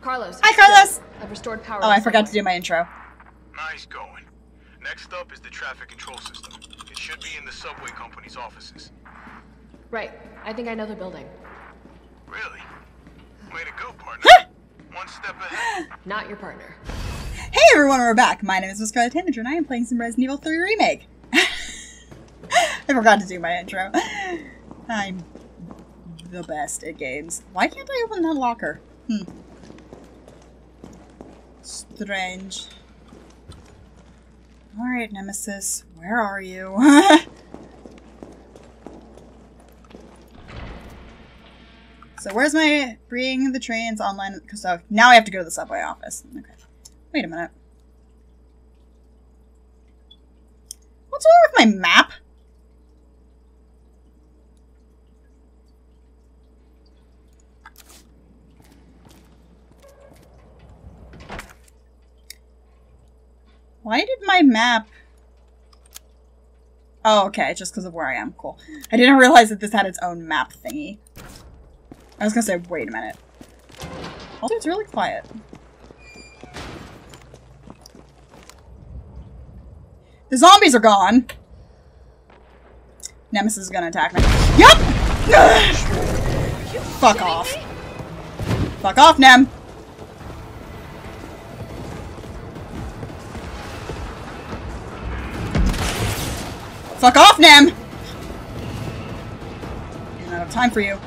Carlos. Hi, Carlos. I've restored power. Oh, I forgot to do my intro. Nice going. Next up is the traffic control system. It should be in the subway company's offices. Right. I think I know the building. Really? Way to go, partner. One step ahead. Not your partner. Hey everyone, we're back. My name is Miss Scarlet Tanager, and I am playing some Resident Evil 3 Remake. I forgot to do my intro. I'm the best at games. Why can't I open that locker? Hmm. Strange. Alright, Nemesis, where are you? so where's my bring the trains online? So now I have to go to the subway office. Okay. Wait a minute. What's wrong with my map? Why did my map... Oh, okay, just because of where I am. Cool. I didn't realize that this had its own map thingy. I was gonna say, wait a minute. Also, it's really quiet. The zombies are gone. Nemesis is gonna attack me. Yup! Fuck off. Fuck off, Nem! Fuck off, Nem! I don't have time for you.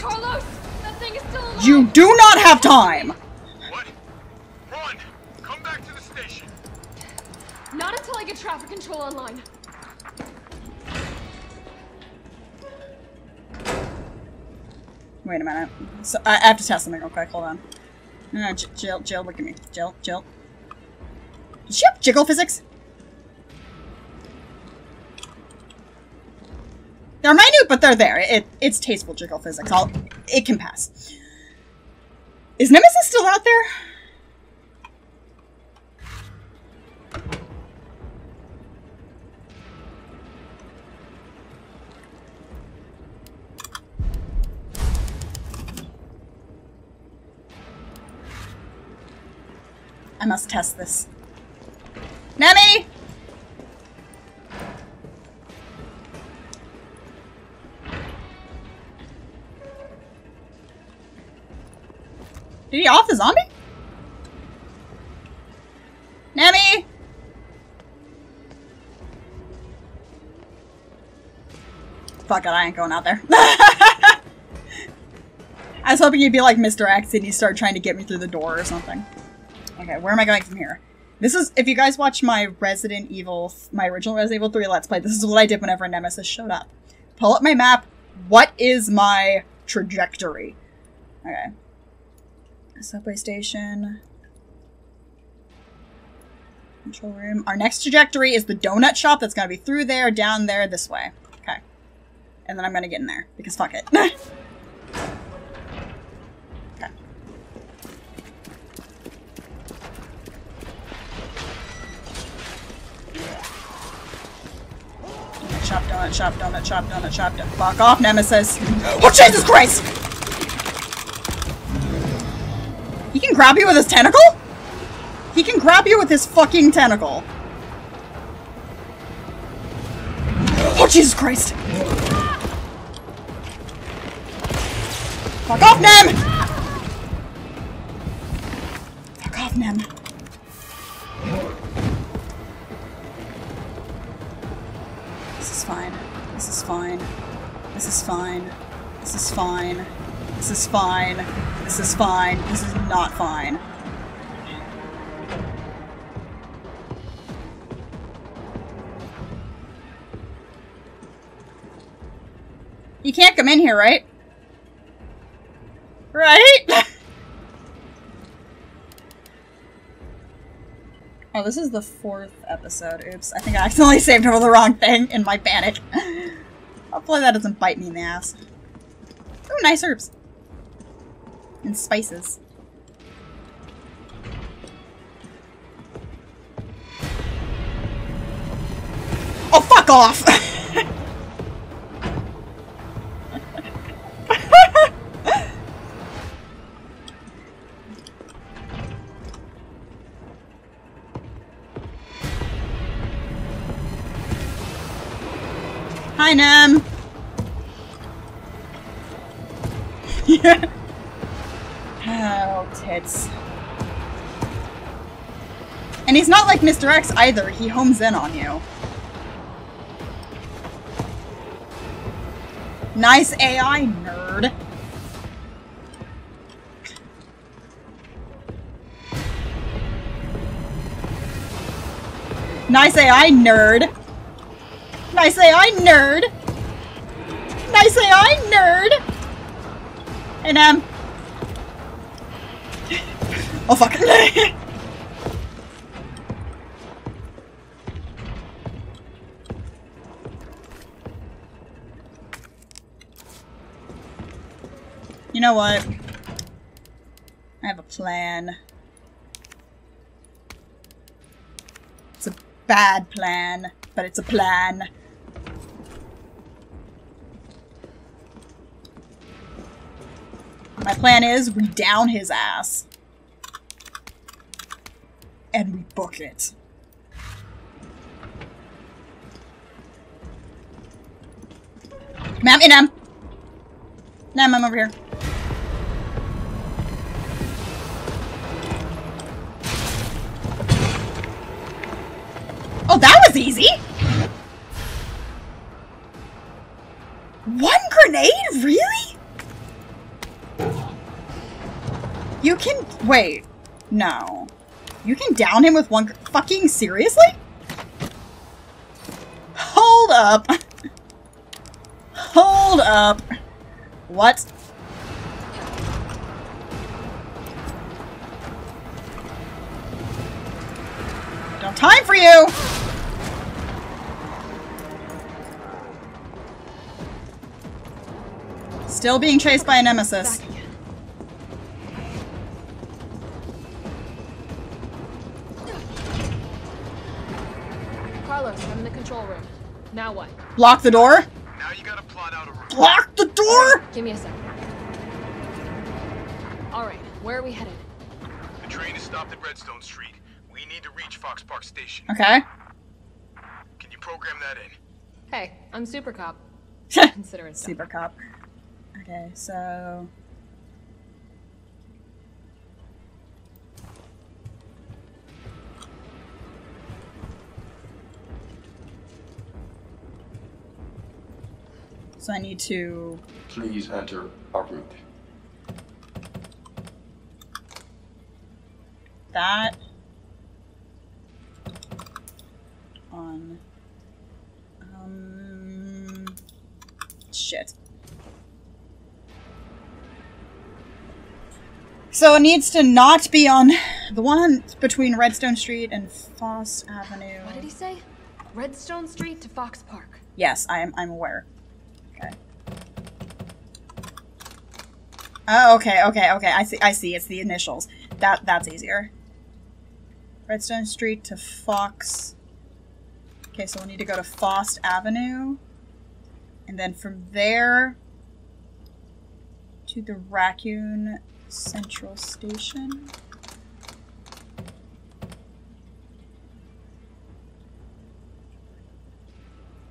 Carlos! That thing is still alive! You do not have time! What? Run! Come back to the station. Not until I get traffic control online. Wait a minute. So I, I have to test something real quick. Hold on. No, Jill, Jill, look at me. Jill, Jill. Does she have jiggle physics? They're minute, but they're there. It, it's tasteful jiggle physics. I'll, it can pass. Is Nemesis still out there? Test this. Nemi! Did he off the zombie? Nemi! Fuck it, I ain't going out there. I was hoping you'd be like Mr. X and you start trying to get me through the door or something. Okay, where am I going from here? This is, if you guys watch my Resident Evil, my original Resident Evil 3 Let's Play, this is what I did whenever Nemesis showed up. Pull up my map. What is my trajectory? Okay. Subway station. Control room. Our next trajectory is the donut shop that's gonna be through there, down there, this way. Okay. And then I'm gonna get in there, because fuck it. okay. Shop, donut shop, donut shop, donut shop, donut. Fuck off, Nemesis. Oh, Jesus Christ! He can grab you with his tentacle? He can grab you with his fucking tentacle. Oh, Jesus Christ! Fuck off, Nem! Fuck off, Nem. Fine. This is fine. This is fine. This is fine. This is not fine. You can't come in here, right? Right? oh, this is the fourth episode. Oops. I think I accidentally saved over the wrong thing in my panic. Hopefully that doesn't bite me in the ass. Ooh, nice herbs. And spices. Oh, fuck off! Tits. And he's not like Mr. X either. He homes in on you. Nice AI, nerd. Nice AI, nerd. Nice AI, nerd. Nice AI, nerd. And um. Oh fuck. you know what? I have a plan. It's a bad plan, but it's a plan. My plan is we down his ass. Book. Ma'am, Nam. Nam, I'm over here. Oh, that was easy! One grenade? Really? You can- wait. No. You can down him with one fucking seriously? Hold up. Hold up. What? No time for you! Still being chased by a nemesis. I'm in the control room. Now what? Block the door? Now you gotta plot out a route. Block the door? Give me a second. Alright, where are we headed? The train is stopped at Redstone Street. We need to reach Fox Park Station. Okay. Can you program that in? Hey, I'm Super Cop. Consider it. Super cop. Okay, so. So I need to. Please enter our route. that on um shit so it needs to not be on the one between redstone street and foss avenue What did he say? Redstone Street to Fox Park. yes i'm i'm aware okay oh okay okay okay. I see i see. It's the initials. That that's easier. Redstone street to fox. Okay so we need to go to Fost avenue. And then from there to the raccoon central station.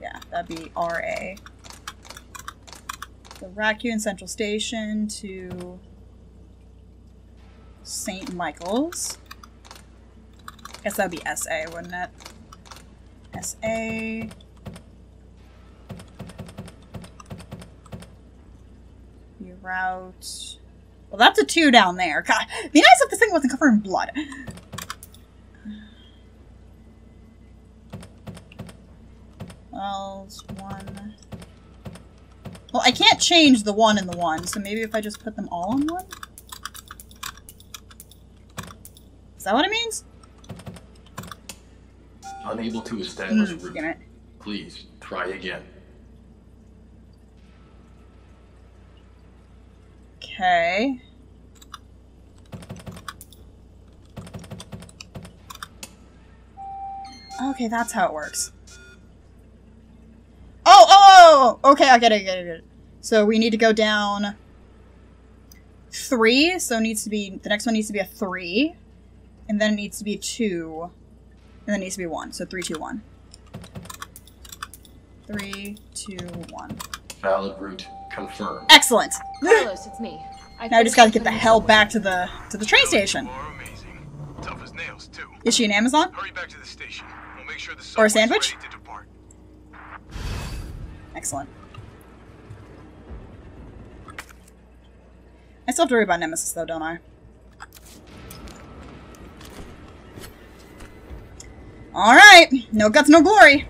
Yeah that'd be ra the raccoon central station to St. Michael's. Guess that'd be SA, wouldn't it? SA. Be route. Well, that's a two down there. God, be nice if this thing wasn't covered in blood. Wells, one. Can't change the one and the one, so maybe if I just put them all in one? Is that what it means? Unable to establish Mm, route. Please try again. Okay. Okay, that's how it works. Oh, oh, oh, okay, I get it, I get it, I get it. So we need to go down three, so it needs to be, the next one needs to be a three, and then it needs to be a two, and then it needs to be one, so three, two, one. Three, two, one. Valid route confirmed. Excellent. Carlos, it's me. I Now I just gotta get the hell subway. back to the to the train You station. are amazing. Tough as nails, too. Is she an Amazon? Hurry back to the station. We'll make sure the Or a sandwich? ready to depart. Excellent. I still have to worry about Nemesis though, don't I? Alright! No guts, no glory!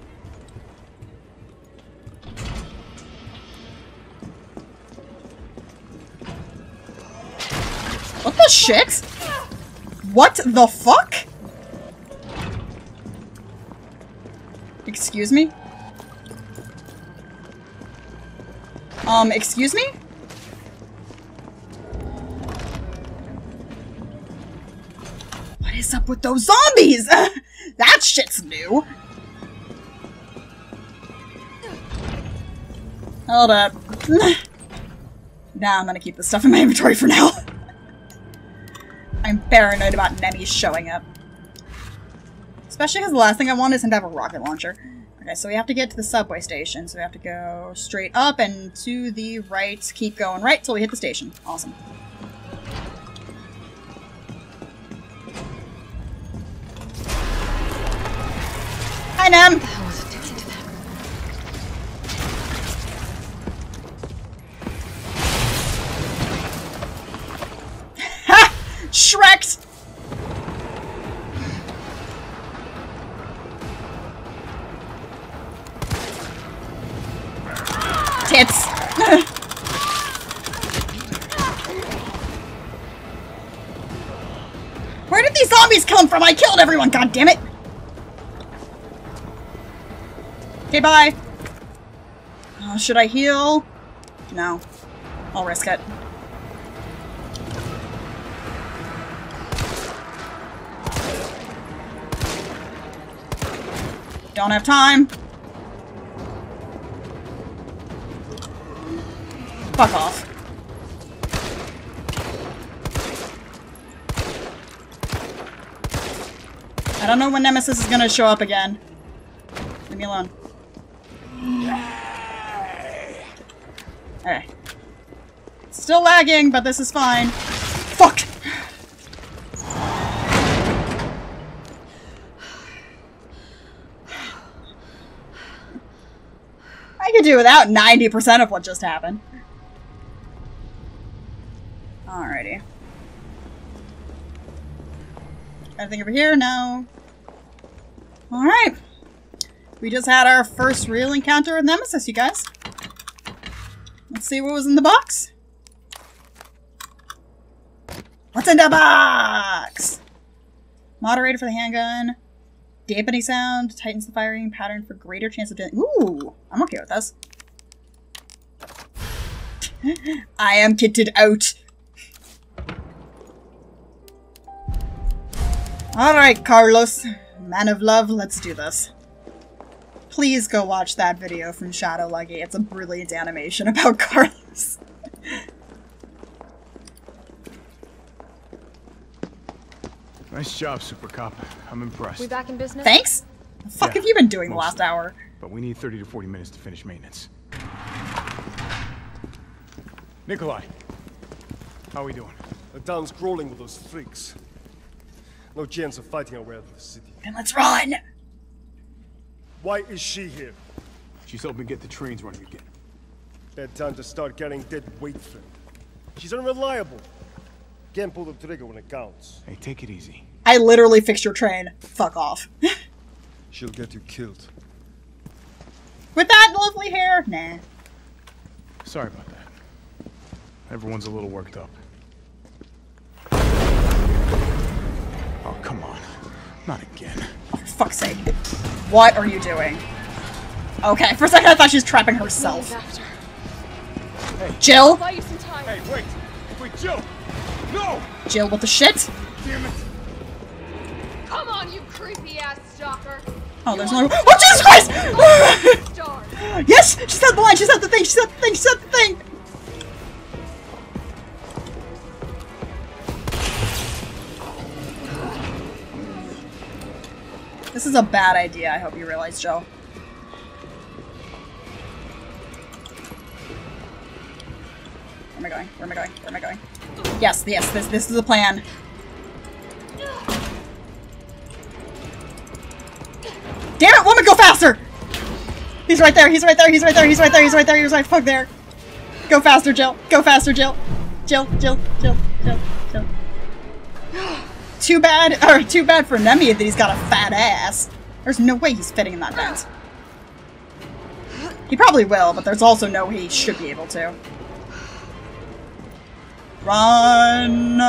What the shit? What the fuck? Excuse me? Um, excuse me? Up with those zombies? that shit's new. Hold up. nah, I'm gonna keep this stuff in my inventory for now. I'm paranoid about Nemi showing up. Especially because the last thing I want is him to have a rocket launcher. Okay, so we have to get to the subway station. So we have to go straight up and to the right. Keep going right till we hit the station. Awesome. That. Ha! Tits. Where did these zombies come from? I killed everyone, God damn it! Okay, bye. Uh, should I heal? No. I'll risk it. Don't have time. Fuck off. I don't know when Nemesis is gonna show up again. Leave me alone. Still lagging, but this is fine. Fuck! I could do without 90% of what just happened. Alrighty. Anything over here? No. Alright. We just had our first real encounter with Nemesis, you guys. Let's see what was in the box. What's in the box? Moderator for the handgun. Dampening sound. Tightens the firing pattern for greater chance of death. Ooh! I'm okay with this. I am kitted out. Alright, Carlos. Man of love, let's do this. Please go watch that video from Shadow Lucky. It's a brilliant animation about Carlos. Nice job, Super Cop. I'm impressed. We back in business? Thanks? The fuck Yeah, have you been doing the last hour? But we need 30 to 40 minutes to finish maintenance. Nikolai, how are we doing? The town's crawling with those freaks. No chance of fighting our way out of the city. Then let's run! Why is she here? She's helping get the trains running again. Bad time to start carrying dead weight, friend. She's unreliable. Can't pull the trigger when it counts. Hey, take it easy. I literally fixed your train. Fuck off. She'll get you killed. With that lovely hair? Nah. Sorry about that. Everyone's a little worked up. Oh, come on. Not again. Oh, for fuck's sake. What are you doing? Okay, for a second I thought she was trapping herself. after. Jill? Buy you some time. Hey, wait! Wait, Joe! No! Jill what the shit? Damn it! Come on, you creepy ass stalker. Oh, there's no. Oh, Jesus Christ! yes! She said the line! She said the thing! She said the thing! She said the thing! This is a bad idea, I hope you realize, Joe. Where am I going? Where am I going? Where am I going? Yes, yes, this this is a plan. Damn it, woman, go faster! He's right there, he's right there, he's right there, he's right there, he's right there, he's right fuck there. Go faster, Jill. Go faster, Jill. Jill, Jill, Jill, Jill, Jill. Too bad, or too bad for Nemi that he's got a fat ass. There's no way he's fitting in that vent. He probably will, but there's also no way he should be able to. Run!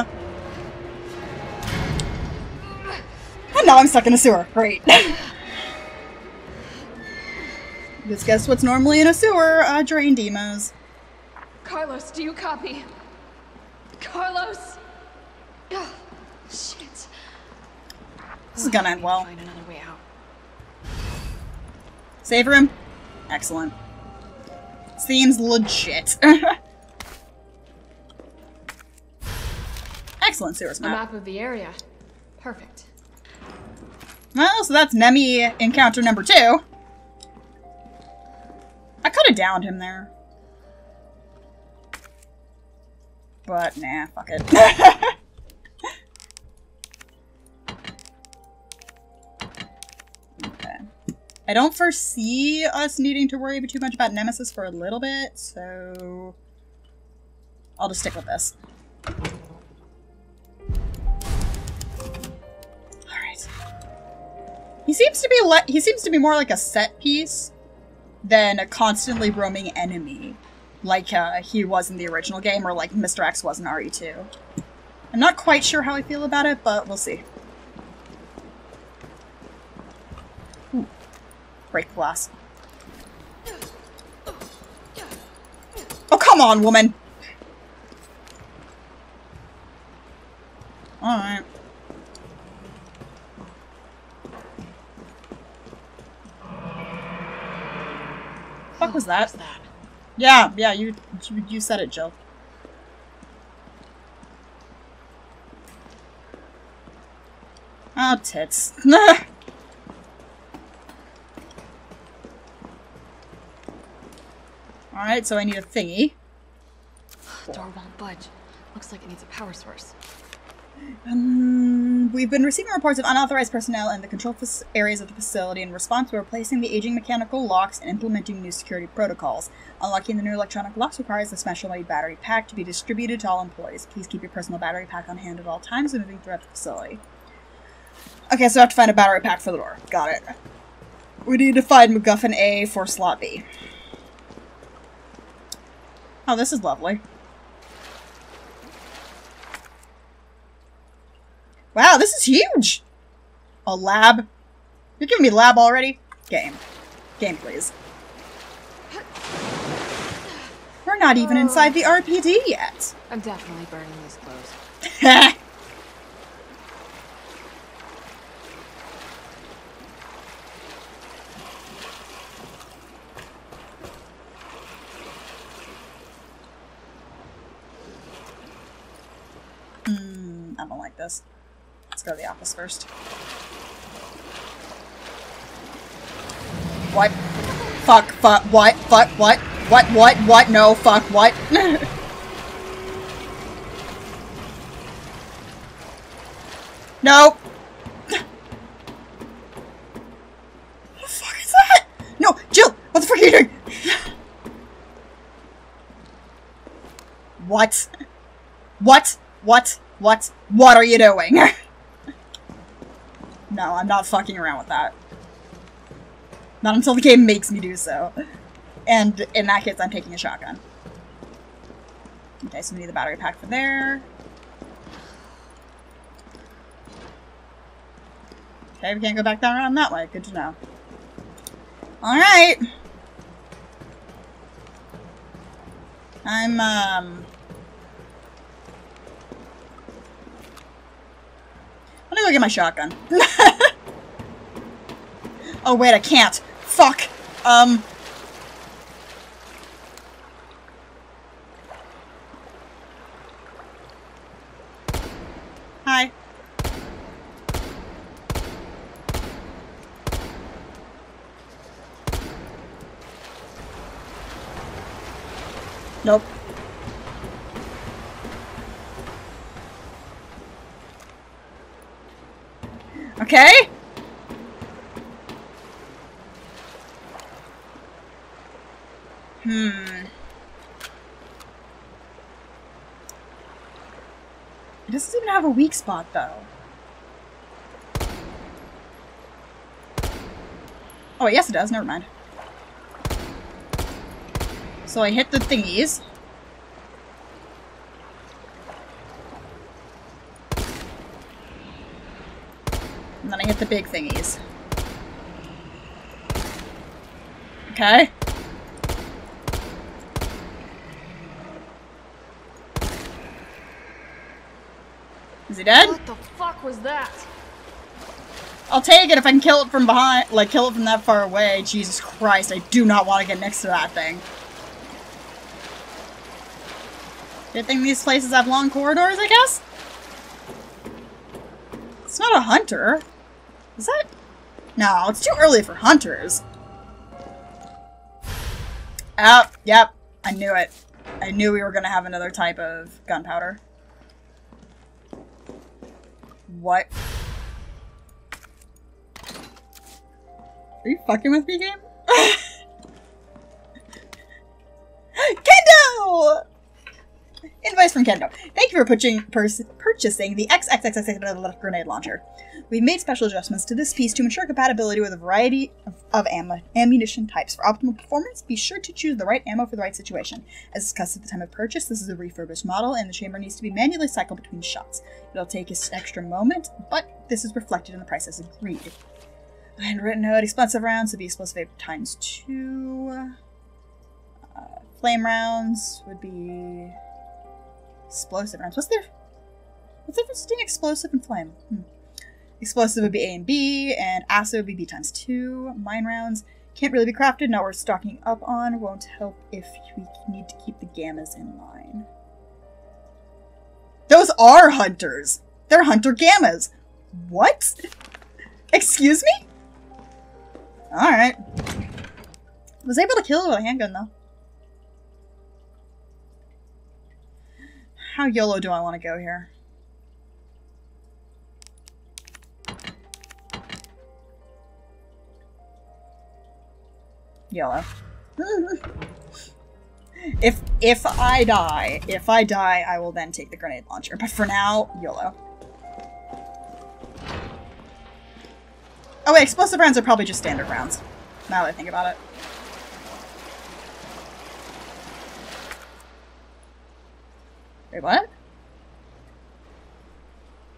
And now I'm stuck in a sewer. Great. Just guess what's normally in a sewer? Uh, Drain Deimos. Carlos, do you copy? Carlos? Ugh, shit. This is gonna end well. Find another way out. Save room? Excellent. Seems legit. Excellent sewers A map. map of the area. Perfect. Well, so that's Nemi encounter number two. I could have downed him there. But nah, fuck it. okay. I don't foresee us needing to worry too much about Nemesis for a little bit, so I'll just stick with this. Alright. He seems to be he seems to be more like a set piece than a constantly roaming enemy, like uh, he was in the original game, or like Mr. X was in RE2. I'm not quite sure how I feel about it, but we'll see. Ooh. Break glass. Oh, come on, woman! Alright. Was that? Yeah, yeah, you you, you said it, Jill. Oh, tits. Alright, so I need a thingy. Door won't budge. Looks like it needs a power source. Um, we've been receiving reports of unauthorized personnel in the control fac- areas of the facility. In response, we're replacing the aging mechanical locks and implementing new security protocols. Unlocking the new electronic locks requires a specially battery pack to be distributed to all employees. Please keep your personal battery pack on hand at all times when moving throughout the facility. Okay, so I have to find a battery pack for the door. Got it. We need to find MacGuffin A for slot B. Oh, this is lovely. Wow, this is huge! A lab? You're giving me lab already? Game. Game, please. We're not even inside the RPD yet. I'm definitely burning these clothes. Hmm, I don't like this. Let's go to the office first. What? Fuck, fuck, what, fuck, what? What, what, what, no, fuck, what? nope. What the fuck is that? No, Jill, what the fuck are you doing? what? What? What? What? What are you doing? no, I'm not fucking around with that. Not until the game makes me do so. And in that case, I'm taking a shotgun. Okay, so we need the battery pack for there. Okay, we can't go back down around that way. Good to know. Alright! I'm, um... Let me go get my shotgun. oh wait, I can't. Fuck. Um. Hi. Nope. Okay? Hmm. It doesn't even have a weak spot, though. Oh, yes it does. Never mind. So I hit the thingies. And then I hit the big thingies. Okay. Is he dead? What the fuck was that? I'll take it if I can kill it from behind, like kill it from that far away. Jesus Christ, I do not want to get next to that thing. Good thing these places have long corridors, I guess? It's not a hunter. Is that? No, it's too early for hunters. Oh, yep. I knew it. I knew we were going to have another type of gunpowder. What? Are you fucking with me, game? Kendo! Invoice from Kendo. Thank you for purchasing, purchasing the XXXX grenade launcher. We've made special adjustments to this piece to ensure compatibility with a variety of, of am ammunition types. For optimal performance, be sure to choose the right ammo for the right situation. As discussed at the time of purchase, this is a refurbished model, and the chamber needs to be manually cycled between shots. It'll take an extra moment, but this is reflected in the price as agreed. Handwritten note, explosive rounds would be explosive times two. Uh, flame rounds would be explosive rounds. What's there? What's the difference between explosive and flame? Hmm. Explosive would be A and B, and acid would be B times two. Mine rounds can't really be crafted, not worth stocking up on. Won't help if we need to keep the gammas in line. Those are hunters! They're hunter gammas! What? Excuse me? Alright. Was able to kill it with a handgun, though. How YOLO do I want to go here? YOLO. if if I die, if I die, I will then take the grenade launcher. But for now, YOLO. Oh wait, explosive rounds are probably just standard rounds. Now that I think about it. Wait, what?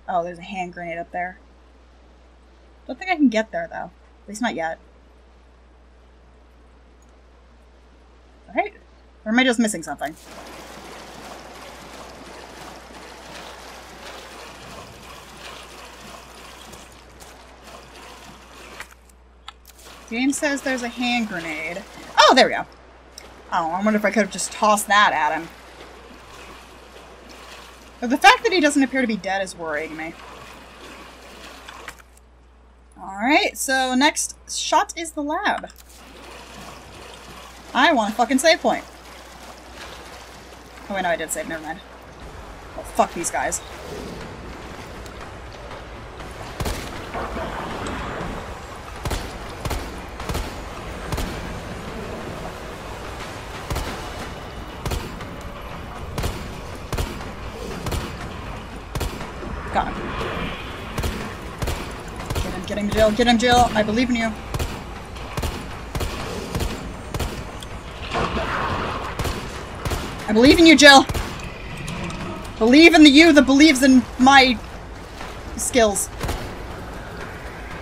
Oh, there's a hand grenade up there. Don't think I can get there, though. At least not yet. Right? Or am I just missing something? Game says there's a hand grenade. Oh, there we go. Oh, I wonder if I could have just tossed that at him. The fact that he doesn't appear to be dead is worrying me. Alright, so next shot is the lab. I want a fucking save point. Oh wait, no, I did save, never mind. Oh, fuck these guys. Got him. Get him, get him, Jill, get him, Jill. I believe in you. I believe in you, Jill. Believe in the you that believes in my skills.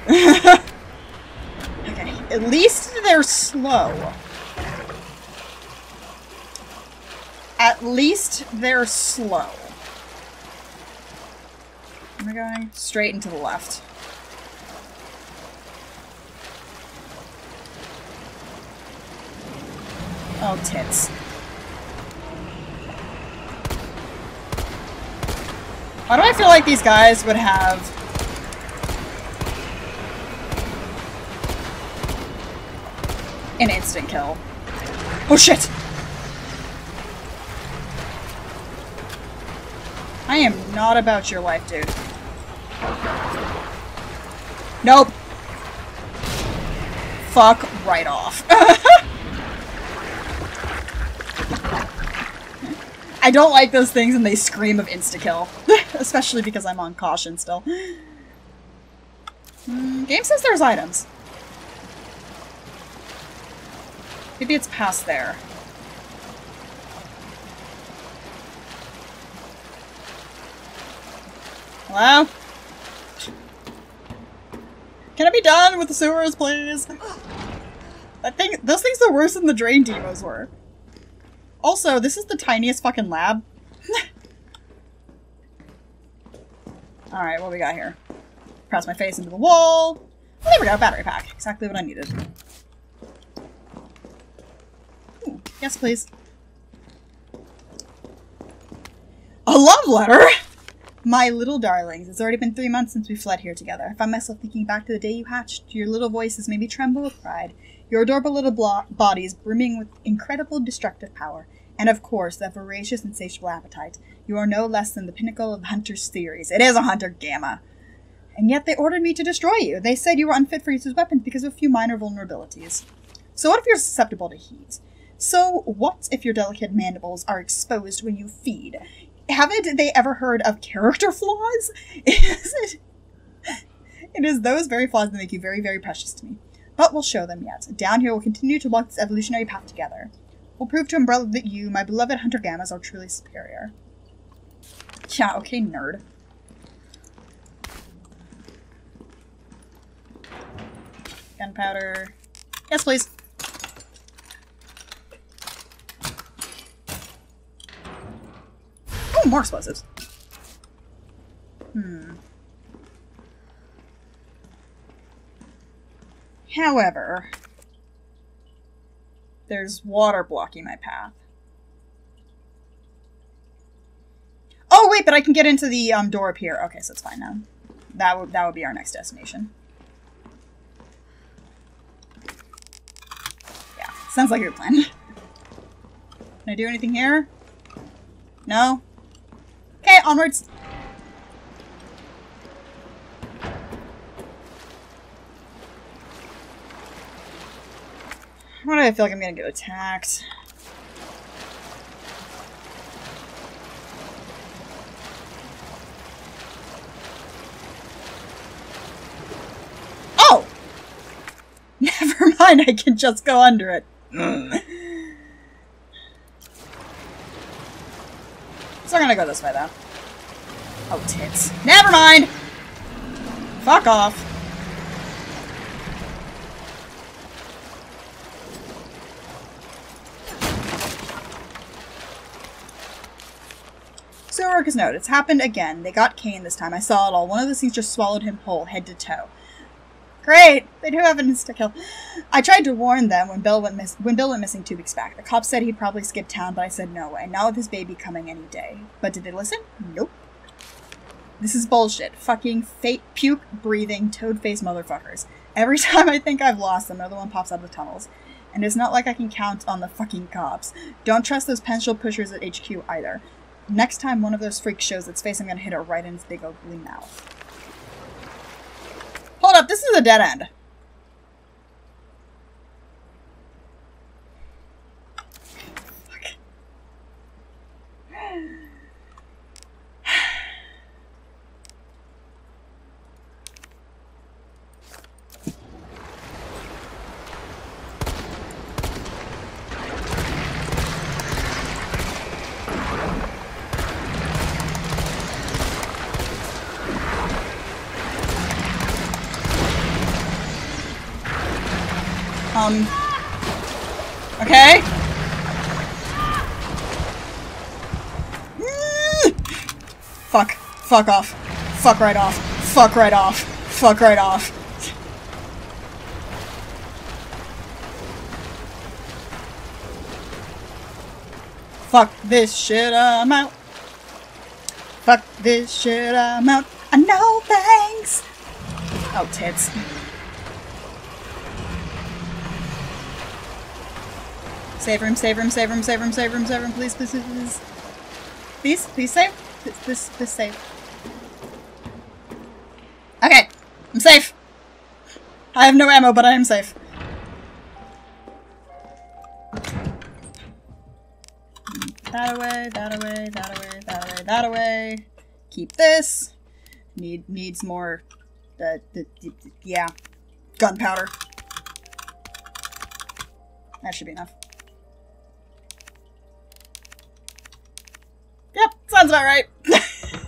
okay, at least they're slow. At least they're slow. Am I going straight and to the left? Oh, tits. Why do I feel like these guys would have... An instant kill? Oh shit! I am not about your life, dude. Nope. Fuck right off. I don't like those things and they scream of insta-kill. Especially because I'm on caution still. Hmm, game says there's items. Maybe it's past there. Hello? Can I be done with the sewers, please? I think those things are worse than the Drain Deimos were. Also, this is the tiniest fucking lab. Alright, what we got here? Press my face into the wall. Oh, there we go, battery pack. Exactly what I needed. Ooh, yes, please. A love letter? My little darlings, it's already been three months since we fled here together. I find myself thinking back to the day you hatched. Your little voices made me tremble with pride. Your adorable little blo- bodies brimming with incredible destructive power. And of course, that voracious insatiable appetite. You are no less than the pinnacle of Hunter's theories. It is a Hunter Gamma. And yet they ordered me to destroy you. They said you were unfit for use as weapons because of a few minor vulnerabilities. So what if you're susceptible to heat? So what if your delicate mandibles are exposed when you feed? Haven't they ever heard of character flaws? Is it? It is those very flaws that make you very, very precious to me. But we'll show them yet. Down here, we'll continue to walk this evolutionary path together. We'll prove to Umbrella that you, my beloved Hunter Gammas, are truly superior. Yeah, okay, nerd. Gunpowder. Yes, please. More explosives. Hmm. However, there's water blocking my path. Oh wait, but I can get into the um, door up here. Okay, so it's fine now. That would that would be our next destination. Yeah, sounds like your plan. Can I do anything here? No. Okay, onwards. Why do I feel like I'm gonna get attacked? Oh! Never mind, I can just go under it. So I'm gonna go this way, though. Oh, tits. Never mind! Fuck off. So Orcus note, it's happened again. They got Kane this time. I saw it all. One of those things just swallowed him whole, head to toe. Great! They do have an insta-kill. I tried to warn them when Bill went miss- when Bill went missing two weeks back. The cops said he'd probably skip town, but I said no way. Not with his baby coming any day. But did they listen? Nope. This is bullshit. Fucking fake puke breathing toad face motherfuckers. Every time I think I've lost them, another one pops out of the tunnels. And it's not like I can count on the fucking cops. Don't trust those pencil pushers at HQ either. Next time one of those freaks shows its face, I'm gonna hit it right in its big ugly mouth. Hold up, this is a dead end. Fuck. Um. Okay. Mm. Fuck. Off. Fuck right off. Fuck right off. Fuck right off. Fuck this shit, I'm out. Fuck this shit, I'm out. I know thanks. Oh, tits. Save room, save room, save room, save room, save room, save room, please, please, please, please. Please, save. Please, please, please save. Okay, I'm safe. I have no ammo, but I am safe. That away, that away, that away, that away, that away. Keep this. Need needs more. Uh, yeah, gunpowder. That should be enough. Yep, sounds about right.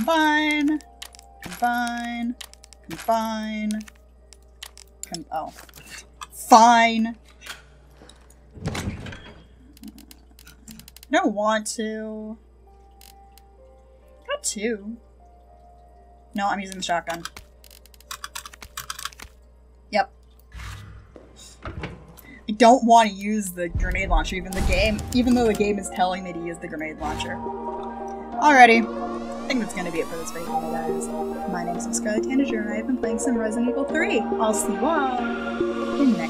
combine, combine, combine. Com oh, fine. Don't want to. Got two. No, I'm using the shotgun. Yep. I don't want to use the grenade launcher, even the game, even though the game is telling me to use the grenade launcher. Alrighty. Think that's gonna be it for this video, guys. My name is Scarlet Tanager, and I have been playing some Resident Evil 3. I'll see you all in next.